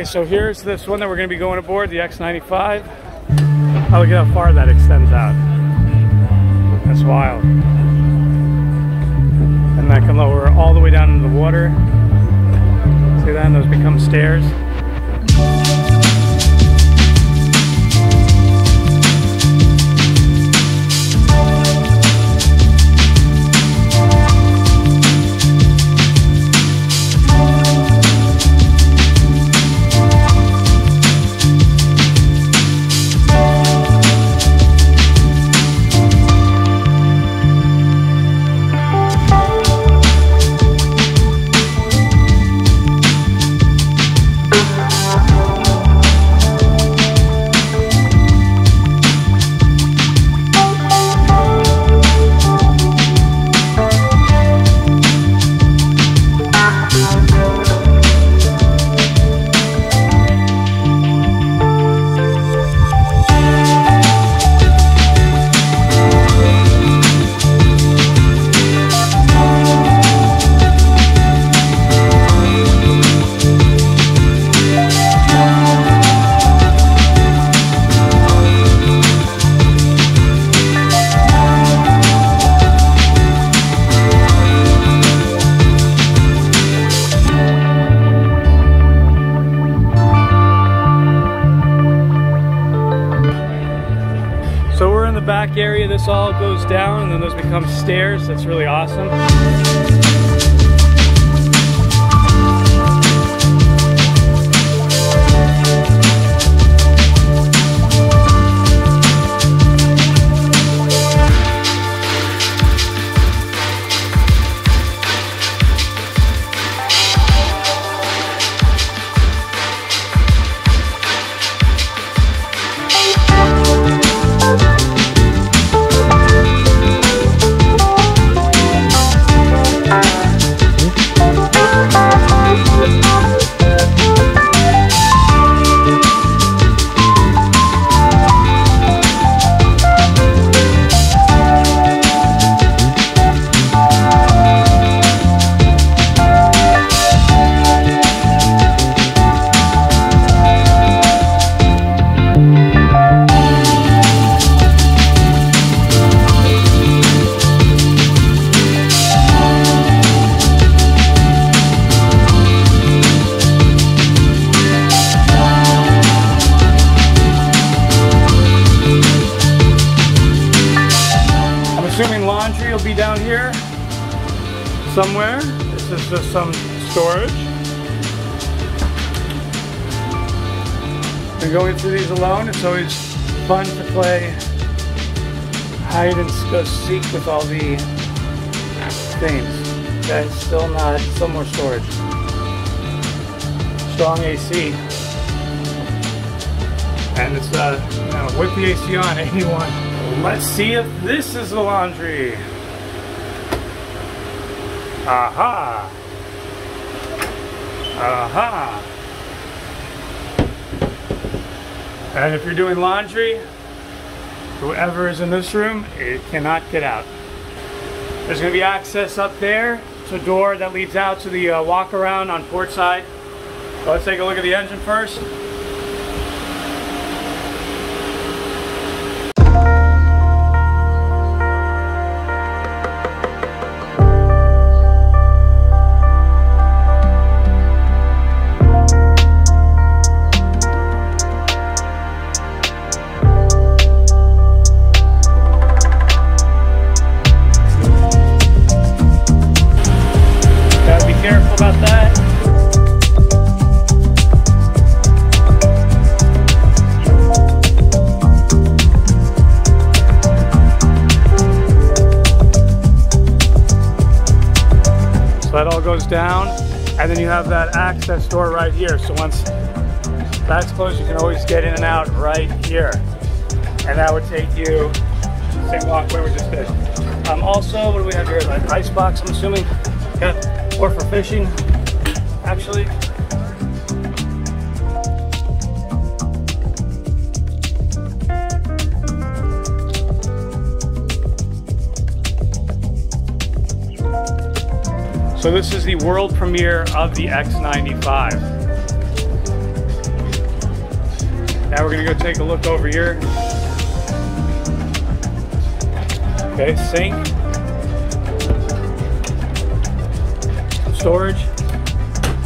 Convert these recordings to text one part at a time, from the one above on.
Okay, so here's this one that we're going to be going aboard, the X95. Oh, look at how far that extends out. That's wild. And that can lower all the way down into the water. See that? And those become stairs. All goes down and then those become stairs. That's really awesome. Fun to play hide and go seek with all the things. Okay, still not, still more storage. Strong AC. And it's, uh, you know, with the AC on, 81. Let's see if this is the laundry. Aha! Aha! And if you're doing laundry, whoever is in this room, it cannot get out. There's going to be access up there. It's a door that leads out to the uh, walk around on port side. So let's take a look at the engine first. And then you have that access door right here. So once that's closed, you can always get in and out right here. And that would take you same walkway we just did. Um, also, what do we have here? Like ice box, I'm assuming. Yeah, or for fishing, actually. So this is the world premiere of the X95. Now we're gonna go take a look over here. Okay, sink. Storage.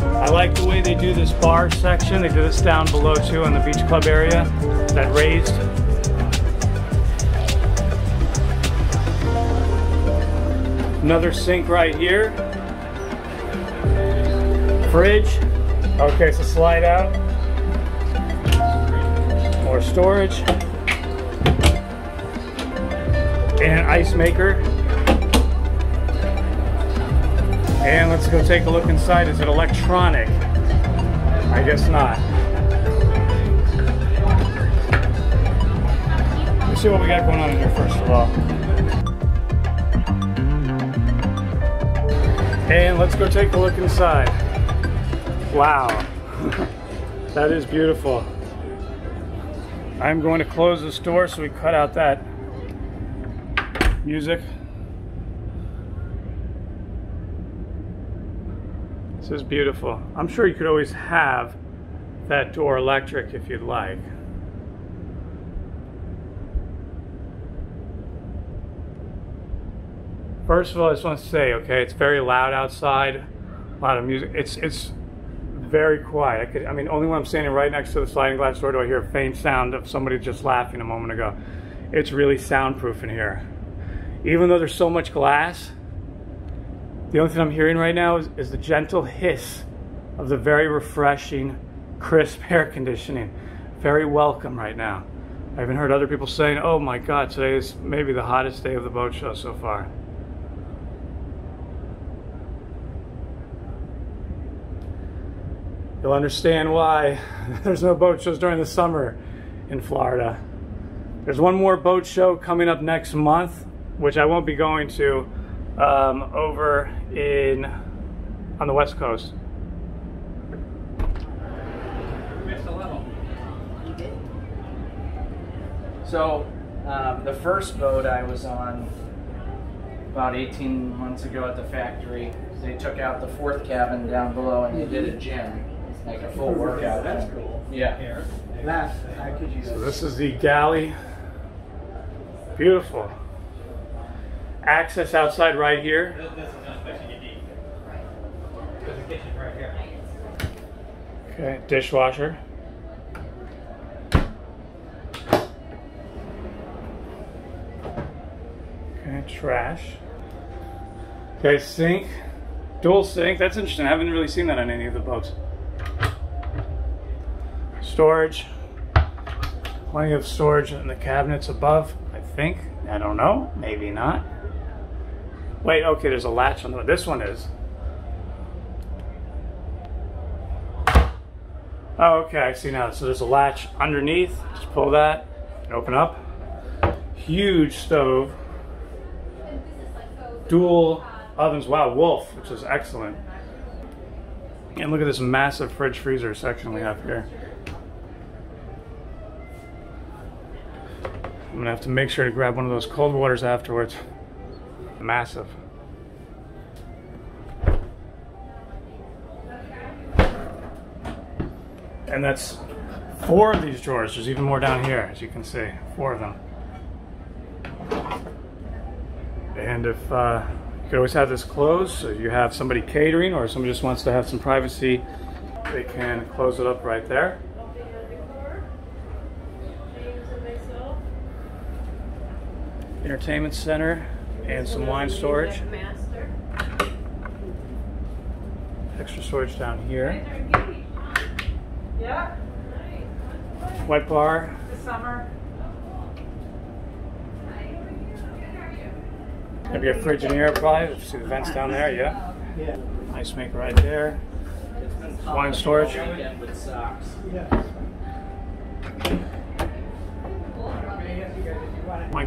I like the way they do this bar section. They do this down below too in the beach club area, that raised. Another sink right here. Fridge. Okay, so slide out. More storage. And an ice maker. And let's go take a look inside. Is it electronic? I guess not. Let's see what we got going on in here first of all. And let's go take a look inside. Wow. that is beautiful. I'm going to close this door so we cut out that music. This is beautiful. I'm sure you could always have that door electric if you'd like. First of all, I just want to say, okay, it's very loud outside, a lot of music. It's it's very quiet. I, could, I mean, only when I'm standing right next to the sliding glass door do I hear a faint sound of somebody just laughing a moment ago. It's really soundproof in here. Even though there's so much glass, the only thing I'm hearing right now is, is the gentle hiss of the very refreshing, crisp air conditioning. Very welcome right now. I even heard other people saying, oh my God, today is maybe the hottest day of the boat show so far. You'll understand why there's no boat shows during the summer in Florida. There's one more boat show coming up next month, which I won't be going to um, over in on the west coast. Missed a little. So, um, the first boat I was on about 18 months ago at the factory, they took out the fourth cabin down below and they did a gym, like a full workout. That's cool. Yeah. That I could use. So this is the galley. Beautiful. Access outside right here. This, this is not special unique. There's a kitchen right here. Okay, dishwasher. Okay, trash. Okay, sink. Dual sink. That's interesting. I haven't really seen that on any of the boats. Storage. Plenty of storage in the cabinets above, I think. I don't know. Maybe not. Wait, okay, there's a latch on the this one is. Oh, okay, I see now. So there's a latch underneath. Just pull that and open up. Huge stove. Dual ovens. Wow, Wolf, which is excellent. And look at this massive fridge freezer section we have here. Gonna have to make sure to grab one of those cold waters afterwards. Massive. And that's four of these drawers. There's even more down here, as you can see. Four of them. And if uh, you could always have this closed, so you have somebody catering or somebody just wants to have some privacy, they can close it up right there. Entertainment center and some wine storage. Extra storage down here. Yeah, Wet bar, this summer. maybe a fridge in here probably. See the vents down there, yeah. Yeah. Ice maker right there. Wine storage.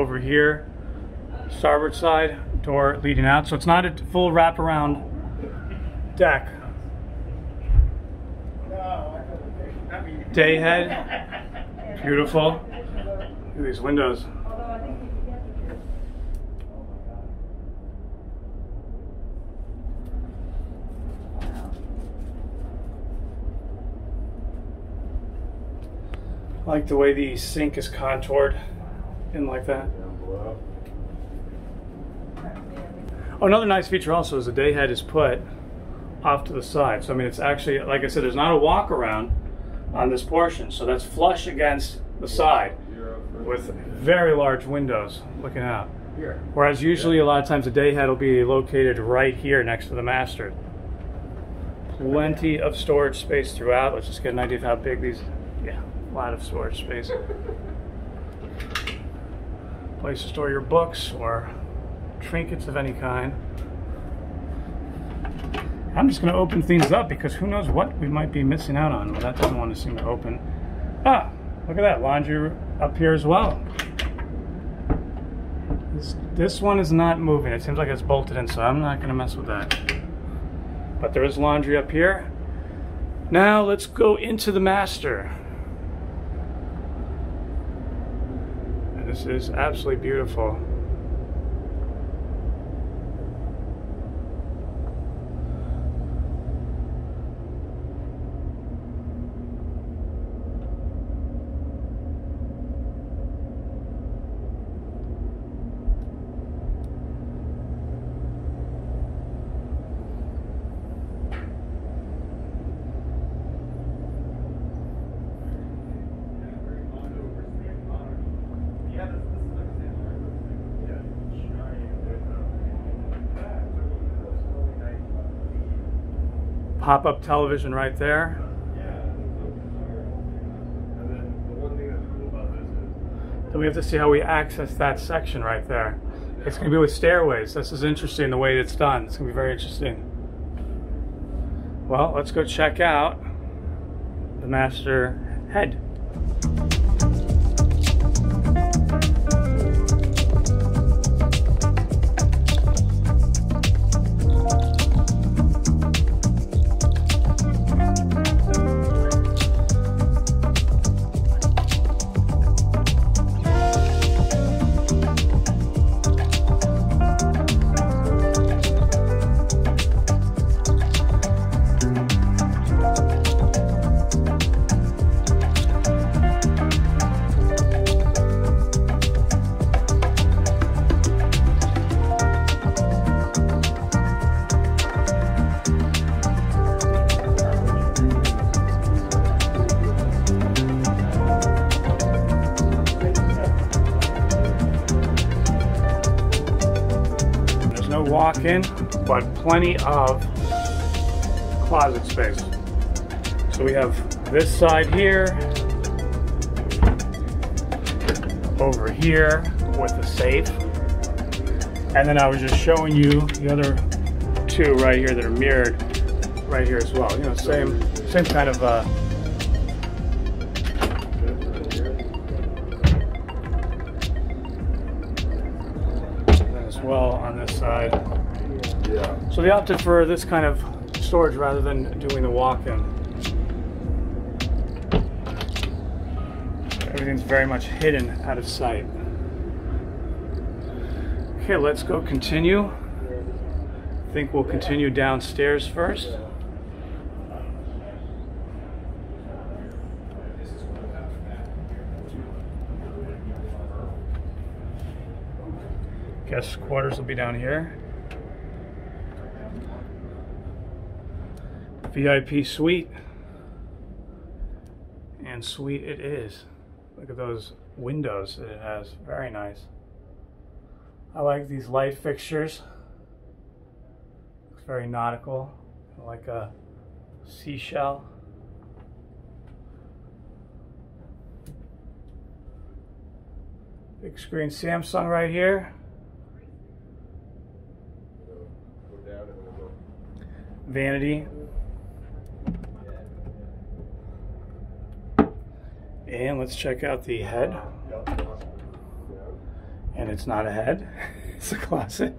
Over here, starboard side, door leading out. So it's not a full wraparound deck. Day head, beautiful. Look at these windows. I like the way the sink is contoured in like that. Oh, another nice feature also is the day head is put off to the side. So I mean, it's actually, like I said, there's not a walk around on this portion. So that's flush against the side with very large windows looking out. Whereas usually a lot of times the day head will be located right here next to the master. Plenty of storage space throughout. Let's just get an idea of how big these, yeah, a lot of storage space. Place to store your books or trinkets of any kind. I'm just going to open things up because who knows what we might be missing out on. Well, that doesn't want to seem to open. Ah, look at that. Laundry up here as well. This, this one is not moving. It seems like it's bolted in, so I'm not going to mess with that. But there is laundry up here. Now let's go into the master. And this is absolutely beautiful. Pop-up television right there. Then we have to see how we access that section right there. It's going to be with stairways. This is interesting the way it's done. It's going to be very interesting. Well, let's go check out the master head. Walk-in, but plenty of closet space. So we have this side here, over here with the safe, and then I was just showing you the other two right here that are mirrored right here as well. You know, same same kind of uh, So they opted for this kind of storage rather than doing the walk-in. Everything's very much hidden out of sight. Okay, let's go continue. I think we'll continue downstairs first. Guest quarters will be down here. VIP suite. And sweet it is. Look at those windows that it has. Very nice. I like these light fixtures. Looks very nautical. Like a seashell. Big screen Samsung right here. Vanity. And let's check out the head. And it's not a head, it's a closet.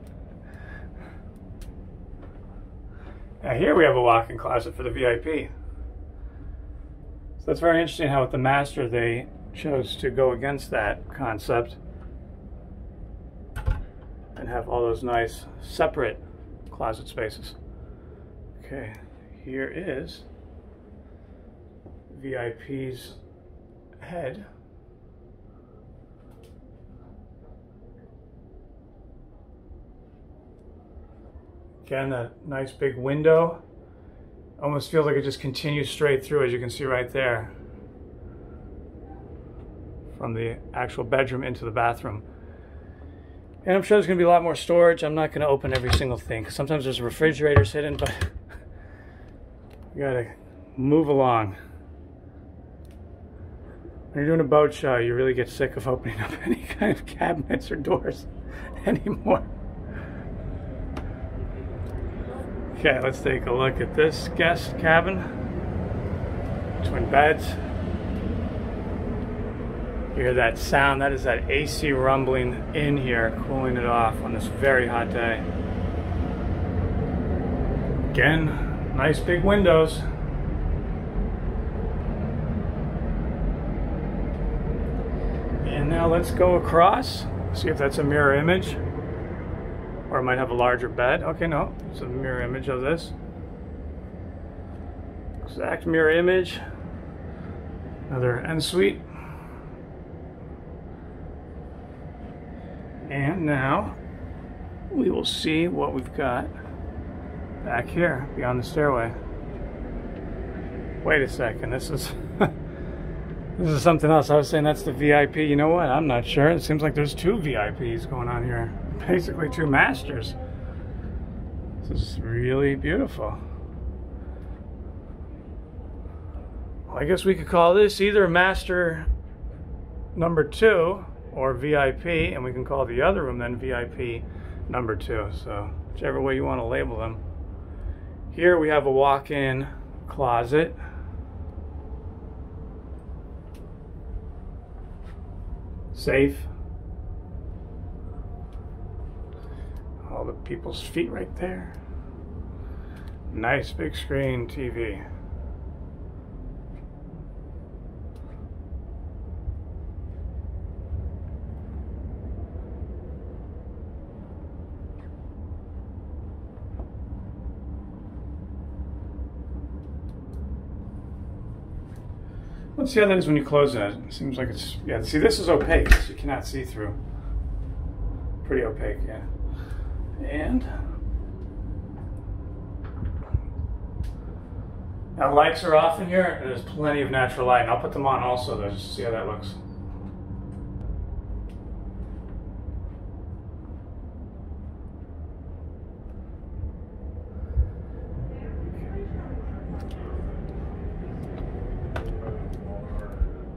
Now here we have a walk-in closet for the VIP. So that's very interesting how with the master they chose to go against that concept and have all those nice separate closet spaces. Okay, here is VIP's head. Again, that nice big window. Almost feels like it just continues straight through, as you can see right there. From the actual bedroom into the bathroom. And I'm sure there's going to be a lot more storage. I'm not going to open every single thing. Sometimes there's refrigerators hidden, but you got to move along. When you're doing a boat show, you really get sick of opening up any kind of cabinets or doors anymore. Okay, let's take a look at this guest cabin. Twin beds. You hear that sound? That is that AC rumbling in here, cooling it off on this very hot day. Again, nice big windows. And now let's go across, see if that's a mirror image. Or it might have a larger bed. Okay, no, it's a mirror image of this. Exact mirror image. Another ensuite. And now we will see what we've got back here beyond the stairway. Wait a second, this is this is something else. I was saying that's the VIP. You know what? I'm not sure. It seems like there's two VIPs going on here basically two masters. This is really beautiful. Well, I guess we could call this either master number two or VIP, and we can call the other room then VIP number two. So whichever way you want to label them. Here we have a walk-in closet. Safe. all the people's feet right there. Nice big screen TV. Let's see how that is when you close it. It seems like it's, yeah, see this is opaque, so you cannot see through. Pretty opaque, yeah. And now lights are off in here. There's plenty of natural light. And I'll put them on also though, just see how that looks.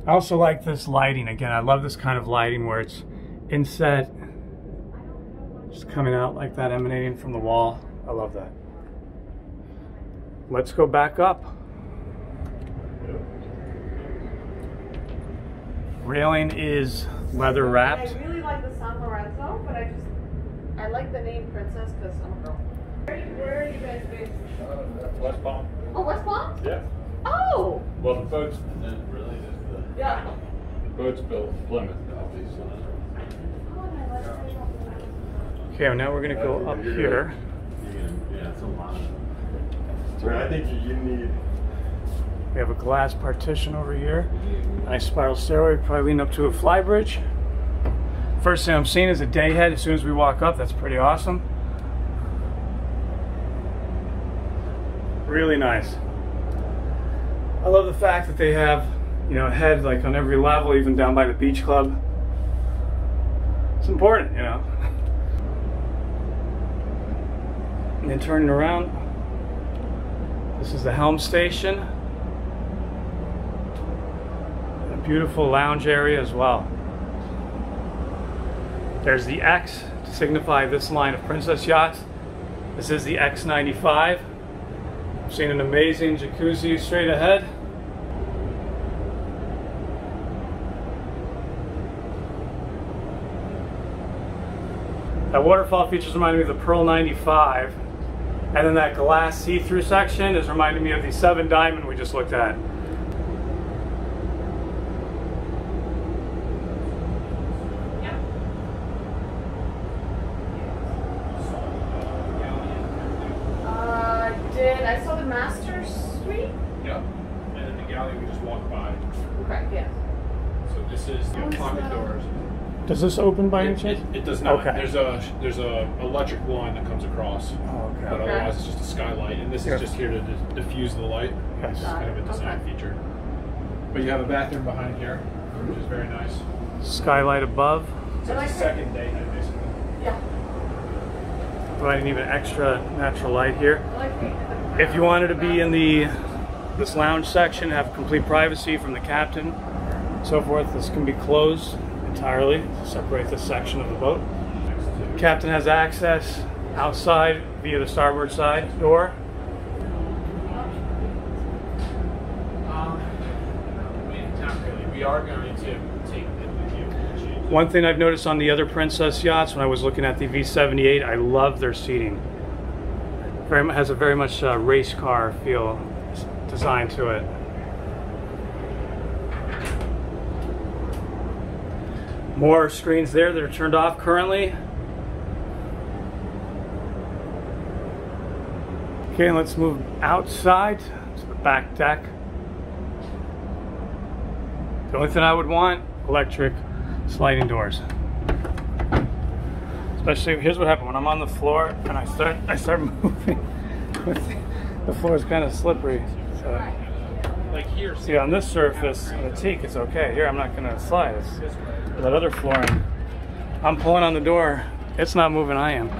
I also like this lighting. Again, I love this kind of lighting where it's inset just coming out like that, emanating from the wall. I love that. Let's go back up. Railing is leather wrapped. I really like the Sanlorenzo, but I just I like the name Princess because I'm a girl. Where, where are you guys based? Uh, West Palm. Oh, West Palm? Yeah. Oh! Well, the boat's then really is the, Yeah. boat's built Plymouth, obviously. Okay, now we're gonna go uh, up here. Yeah, it's a lot. I think you need. We have a glass partition over here. Nice spiral stairway, probably leading up to a fly bridge. First thing I'm seeing is a day head as soon as we walk up. That's pretty awesome. Really nice. I love the fact that they have, you know, head like on every level, even down by the beach club. It's important, you know. And then turning around, this is the helm station. A beautiful lounge area as well. There's the X to signify this line of Princess yachts. This is the X95. I've seen an amazing jacuzzi straight ahead. That waterfall features reminding me of the Pearl 95. And then that glass see-through section is reminding me of the Seven Diamond we just looked at. Uh, did I saw the master suite? Yeah. And then the galley we just walked by. Okay, yeah. So this is the it's pocket not- doors. Does this open by any It, chance? it, it does not. Okay. There's a there's a electric line that comes across, Oh, but okay. otherwise it's just a skylight, and this Yeah. is just here to di- diffuse the light. Yes. It's kind of a design Okay. feature. But you have a bathroom behind here, which is very nice. Skylight above, So it's a second day here, basically. Yeah. providing even extra natural light here. I like the- If you wanted to be in the this lounge section, have complete privacy from the captain, so forth, this can be closed entirely separate this section of the boat. To Captain has access outside via the starboard side door. One thing I've noticed on the other Princess yachts when I was looking at the V78, I love their seating. Very has a very much uh, race car feel design to it. More screens there that are turned off currently. Okay, let's move outside to the back deck. The only thing I would want, electric sliding doors. Especially, here's what happened when I'm on the floor and I start, I start moving. the floor is kind of slippery. So, Like here, see, on this surface, on the teak, it's okay. Here, I'm not gonna slide. It's, that other flooring, I'm pulling on the door. It's not moving. I am.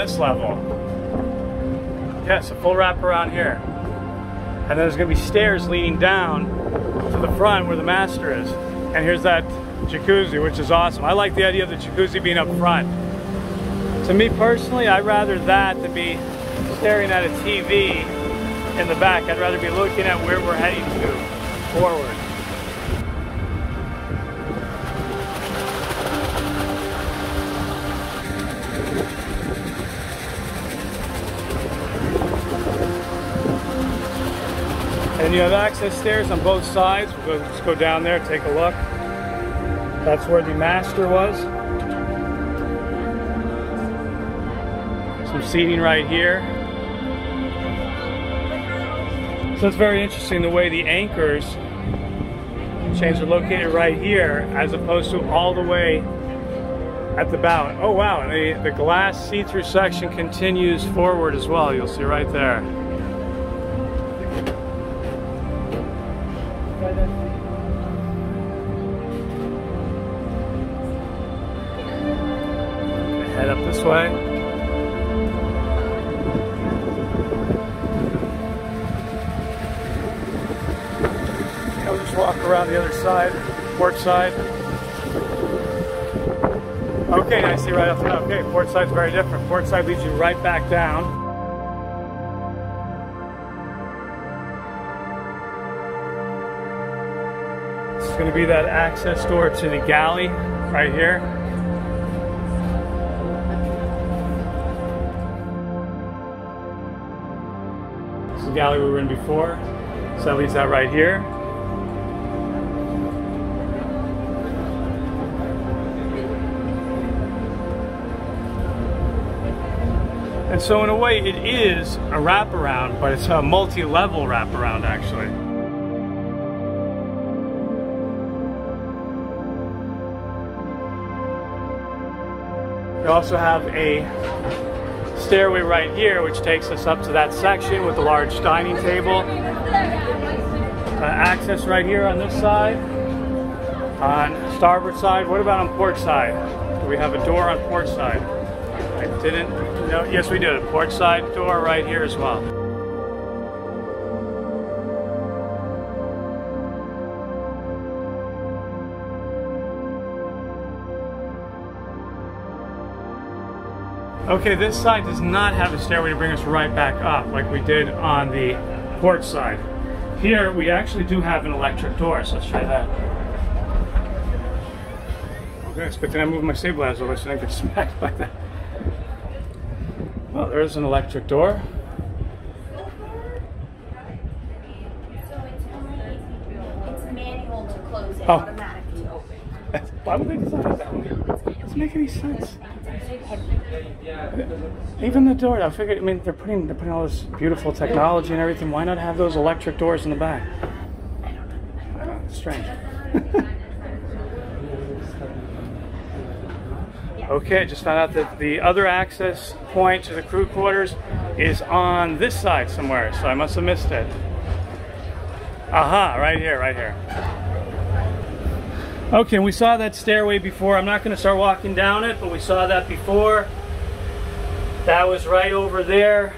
This level. Yes, a full wrap around here. And then there's gonna be stairs leading down to the front where the master is. And here's that jacuzzi, which is awesome. I like the idea of the jacuzzi being up front. To me personally, I'd rather that than be staring at a TV in the back. I'd rather be looking at where we're heading to forward. You have access stairs on both sides. We'll go, just go down there, take a look. That's where the master was. Some seating right here. So it's very interesting the way the anchors chains are located right here as opposed to all the way at the bow. Oh wow, the, the glass see-through section continues forward as well. You'll see right there. Head up this way. I'll just walk around the other side, port side. Okay, I see right off the top. Okay, port side's very different. Port side leads you right back down. Going to be that access door to the galley right here. This is the galley we were in before. So that leads out right here. And so in a way it is a wraparound, but it's a multi-level wraparound actually. Also have a stairway right here, which takes us up to that section with the large dining table. Uh, access right here on this side. On starboard side, what about on port side? Do we have a door on port side? I didn't, no, yes we do, a port side door right here as well. Okay, this side does not have a stairway to bring us right back up like we did on the port side. Here, we actually do have an electric door, so let's try that. Okay, thing I moved my stabilizer so I didn't get smacked by that. Well, there's an electric door. It's manual to close it, Oh. automatic to open. Why would they design it that way? Doesn't make any sense. Even the door, I figured. I mean, they're putting they're putting all this beautiful technology and everything. Why not have those electric doors in the back? I don't. It's strange. okay, just found out that the other access point to the crew quarters is on this side somewhere, so I must have missed it. Aha, right here, right here. Okay, we saw that stairway before. I'm not going to start walking down it, but we saw that before. That was right over there.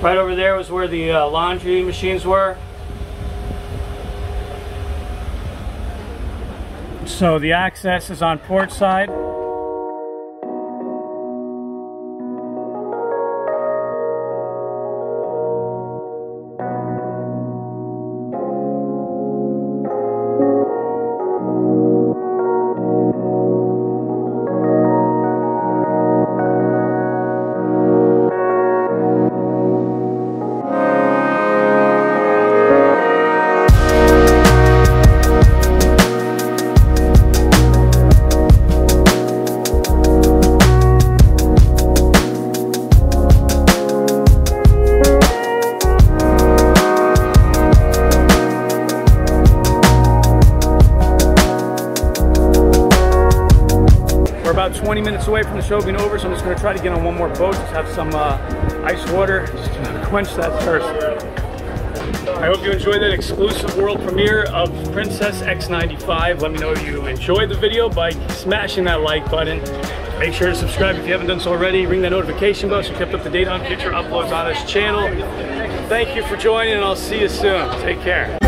Right over there was where the uh, laundry machines were. So the access is on port side. About 20 minutes away from the show being over, so I'm just going to try to get on one more boat, just have some uh, ice water, just to quench that thirst. I hope you enjoyed that exclusive world premiere of Princess X95. Let me know if you enjoyed the video by smashing that like button. Make sure to subscribe if you haven't done so already. Ring that notification bell so you're kept up to date on future uploads on this channel. Thank you for joining, and I'll see you soon. Take care.